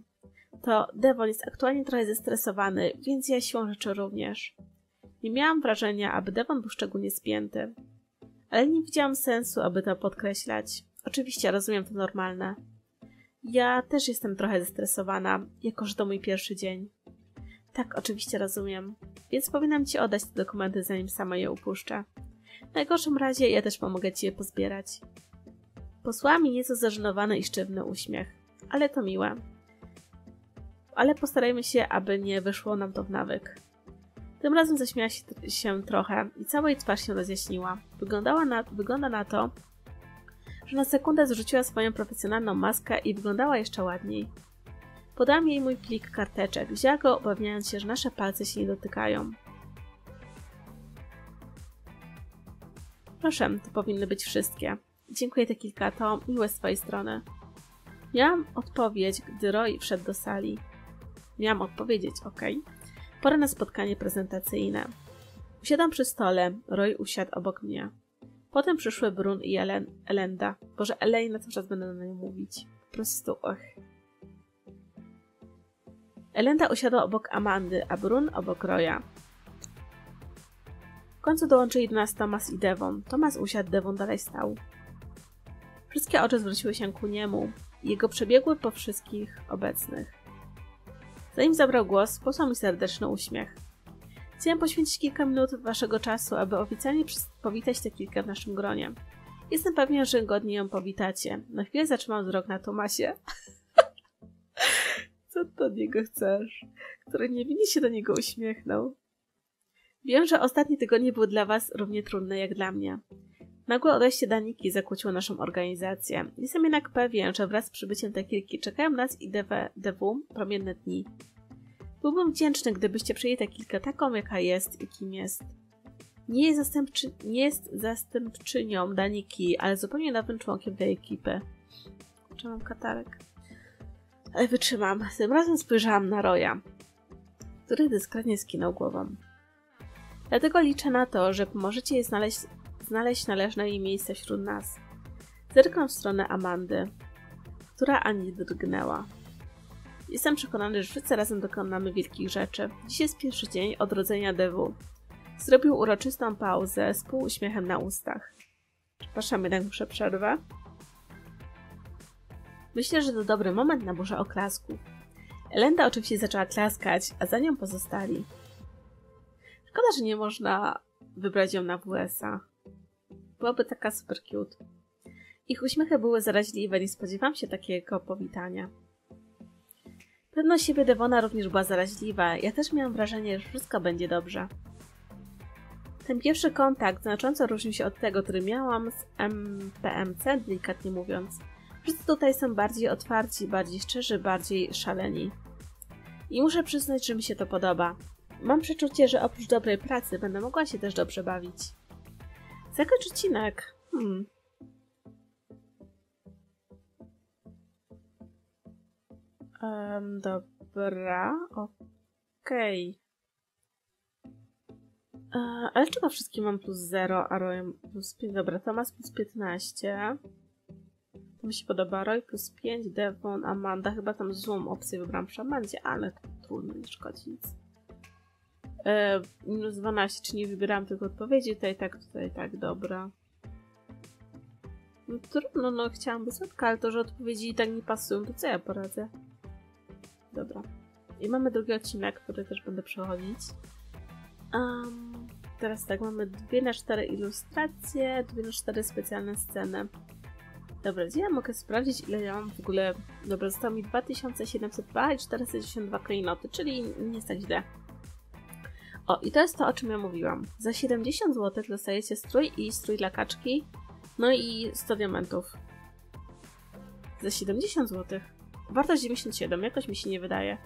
To Devon jest aktualnie trochę zestresowany, więc ja siłą rzeczy również. Nie miałam wrażenia, aby Devon był szczególnie spięty. ale nie widziałam sensu, aby to podkreślać. Oczywiście rozumiem to normalne. Ja też jestem trochę zestresowana, jako że to mój pierwszy dzień. Tak, oczywiście rozumiem, więc powinnam ci oddać te dokumenty, zanim sama je upuszczę. W najgorszym razie ja też pomogę ci je pozbierać. Posłała mi nieco zażenowany i sztywny uśmiech, ale to miłe. Ale postarajmy się, aby nie wyszło nam to w nawyk. Tym razem zaśmiała się, się trochę i cała jej twarz się rozjaśniła. Wyglądała na, wygląda na to, że na sekundę zrzuciła swoją profesjonalną maskę i wyglądała jeszcze ładniej. Podałam jej mój plik karteczek. Wzięła go, obawiając się, że nasze palce się nie dotykają. Proszę, to powinny być wszystkie. Dziękuję te kilka, to miłe z twojej strony. Miałam odpowiedź, gdy Roy wszedł do sali. Miałam odpowiedzieć, ok. Pora na spotkanie prezentacyjne. Usiadam przy stole, Roy usiadł obok mnie. Potem przyszły Brun i Elen Elenda. Boże, Elena cały czas będę na nią mówić. Po prostu, och. Elenda usiadła obok Amandy, a Brun obok Roya. Końcu dołączyli do nas Thomas i Devon. Thomas usiadł, Devon dalej stał. Wszystkie oczy zwróciły się ku niemu. Jego przebiegły po wszystkich obecnych. Zanim zabrał głos, posłał mi serdeczny uśmiech. Chciałem poświęcić kilka minut waszego czasu, aby oficjalnie powitać tę kilkę w naszym gronie. Jestem pewien, że godnie ją powitacie. Na chwilę zatrzymam wzrok na Tomasie. (laughs) Co ty od niego chcesz? Który niewinnie się do niego uśmiechnął. Wiem, że ostatnie tygodnie były dla was równie trudne jak dla mnie. Nagłe odejście Daniki zakłóciło naszą organizację. Jestem jednak pewien, że wraz z przybyciem Tekilki czekają nas i DW, DW promienne dni. Byłbym wdzięczny, gdybyście przyjęli Tekilkę taką, jaka jest i kim jest. Nie jest, zastępczy, nie jest zastępczynią Daniki, ale zupełnie nowym członkiem tej ekipy. Czy mam katarek? Ale wytrzymam. Tym razem spojrzałam na Roya, który dyskretnie skinął głową. Dlatego liczę na to, że pomożecie jej znaleźć znaleźć należne jej miejsce wśród nas. Zerkam w stronę Amandy, która ani drgnęła. Jestem przekonany, że wszyscy razem dokonamy wielkich rzeczy. Dziś jest pierwszy dzień odrodzenia Dewu. Zrobił uroczystą pauzę z półuśmiechem na ustach. Przepraszam, jednak muszę przerwę. Myślę, że to dobry moment na burzę oklasków. Elenda oczywiście zaczęła klaskać, a za nią pozostali. Szkoda, że nie można wybrać ją na WS-a. Byłaby taka super cute. Ich uśmiechy były zaraźliwe, nie spodziewałam się takiego powitania. Pewność siebie Devona również była zaraźliwa. Ja też miałam wrażenie, że wszystko będzie dobrze. Ten pierwszy kontakt znacząco różnił się od tego, który miałam z MPMC, delikatnie mówiąc. Wszyscy tutaj są bardziej otwarci, bardziej szczerzy, bardziej szaleni. I muszę przyznać, że mi się to podoba. Mam przeczucie, że oprócz dobrej pracy będę mogła się też dobrze bawić. Zakończ odcinek. Hmm. Um, dobra, okej. Okay. E, ale czego wszystkie mam plus 0, a Roy plus 5? Dobra, Tomas plus 15. To mi się podoba. Roy plus 5, Devon, Amanda. Chyba tam złą opcję wybrałam przy Amandzie, ale trudno, nie szkodzi nic. E, minus 12, czy nie wybieram tych odpowiedzi, tutaj tak, tutaj tak, dobra. No trudno, no chciałam wysoka, ale to, że odpowiedzi tak nie pasują, to co ja poradzę? Dobra. I mamy drugi odcinek, który też będę przechodzić. Um, teraz tak, mamy 2 na 4 ilustracje, 2 na 4 specjalne sceny. Dobra, gdzie ja mogę sprawdzić, ile ja mam w ogóle... Dobra, zostało mi 2702 i 492 klejnoty, czyli nie jest tak źle. O, i to jest to, o czym ja mówiłam. Za 70 zł dostajecie strój i strój dla kaczki, no i 100 diamentów. Za 70 zł. Wartość 97, jakoś mi się nie wydaje.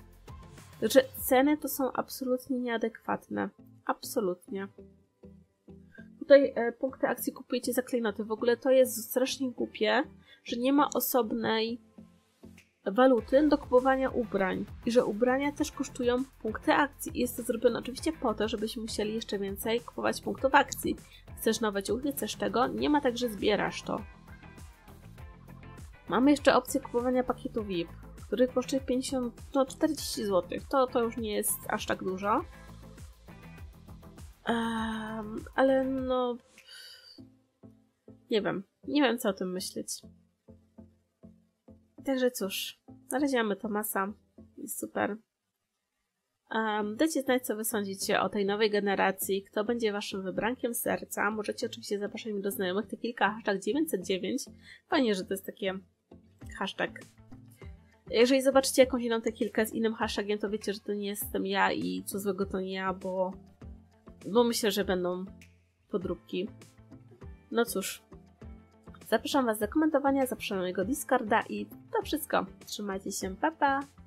Znaczy, ceny to są absolutnie nieadekwatne. Absolutnie. Tutaj e, punkty akcji kupujecie za klejnoty. W ogóle to jest strasznie głupie, że nie ma osobnej waluty do kupowania ubrań i że ubrania też kosztują punkty akcji. I jest to zrobione oczywiście po to, żebyśmy musieli jeszcze więcej kupować punktów akcji. Chcesz nowe ciuchy, chcesz tego, nie ma tak, że zbierasz to. Mamy jeszcze opcję kupowania pakietu VIP, który kosztuje 50, no 40 zł. To, to już nie jest aż tak dużo. Um, ale no Nie wiem. Nie wiem, co o tym myśleć. Także cóż, na razie mamy Tomasa. Jest super. Um, dajcie znać, co wy sądzicie o tej nowej generacji, kto będzie waszym wybrankiem serca. Możecie oczywiście zapraszać mi do znajomych te kilka hashtag 909. Fajnie, że to jest takie hashtag. Jeżeli zobaczycie jakąś inną tę kilkę z innym hashtagiem, to wiecie, że to nie jestem ja i co złego to nie ja, bo, bo myślę, że będą podróbki. No cóż, zapraszam Was do komentowania, zapraszam mojego Discorda i to wszystko. Trzymajcie się, pa pa!